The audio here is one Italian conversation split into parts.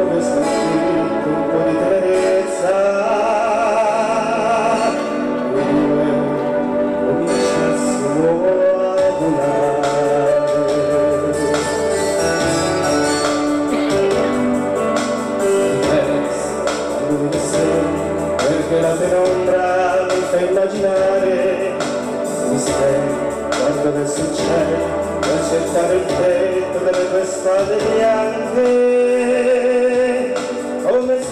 of this.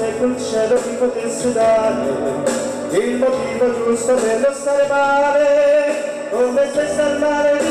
se quel cielo ti potesse dare il motivo giusto per non stare male come se star male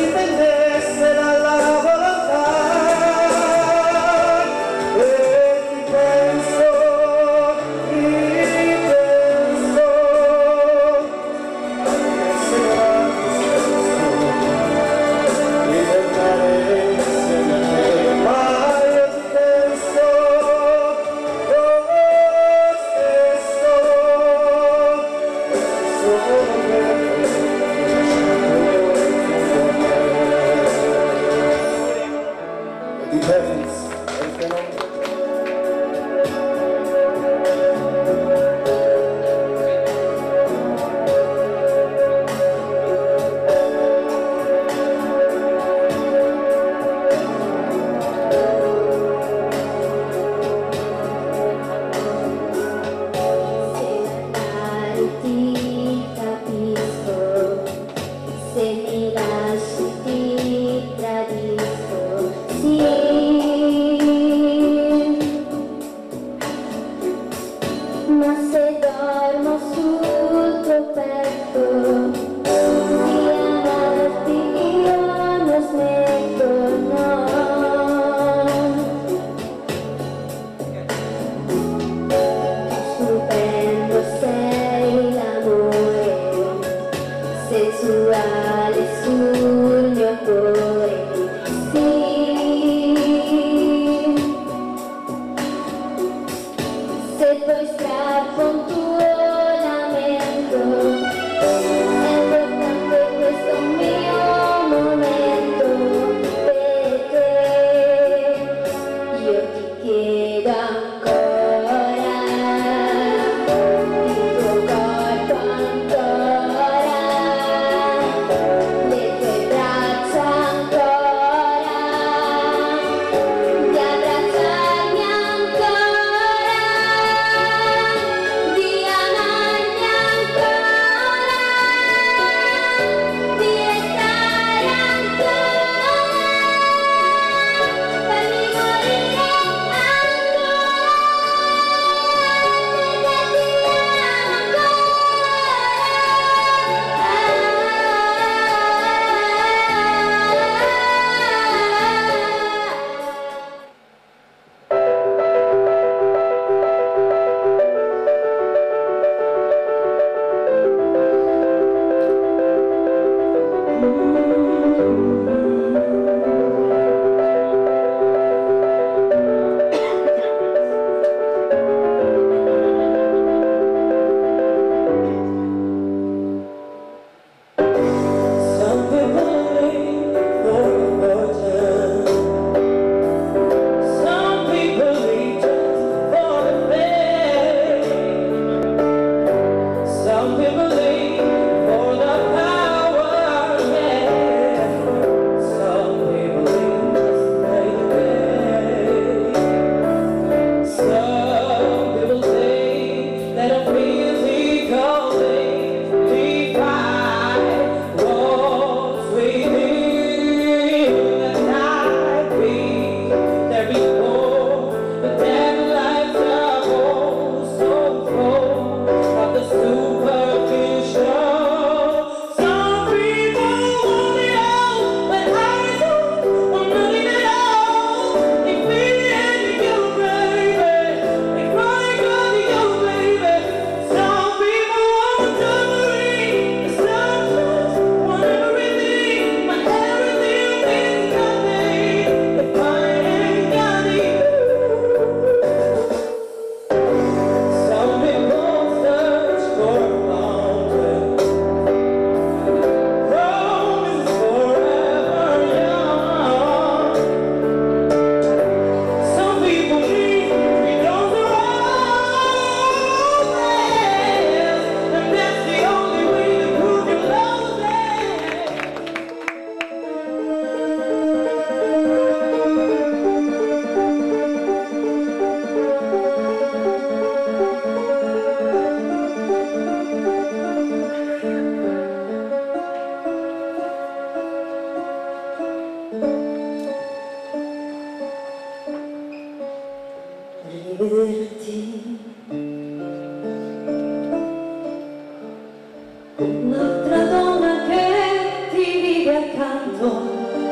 accanto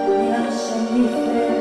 mi lascia indifferente.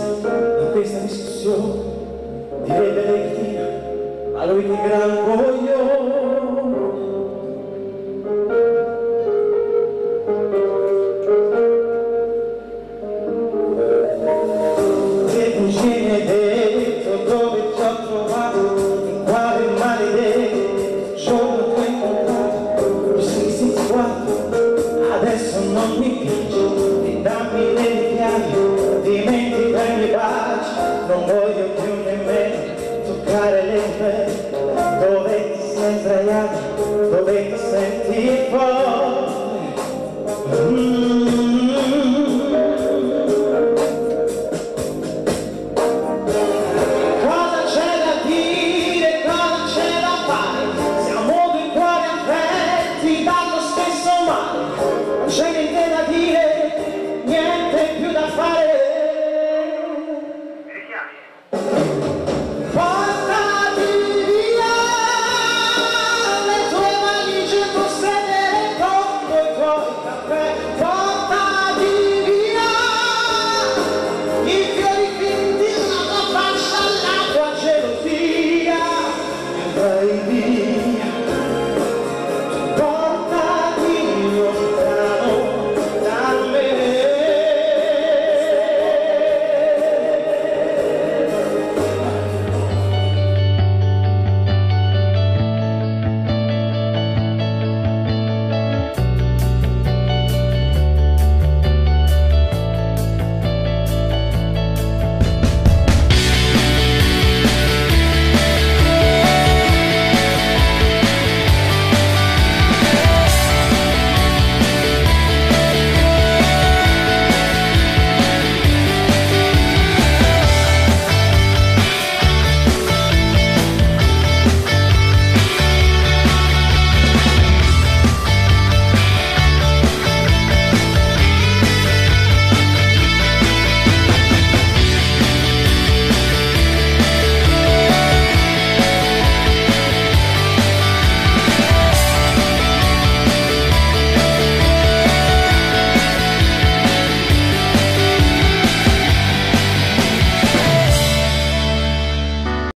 da questa discussione diventa legittima a lui che gran voglio voglio più nemmeno toccare le mie dove ti sei sdraiato, dove ti senti fuori?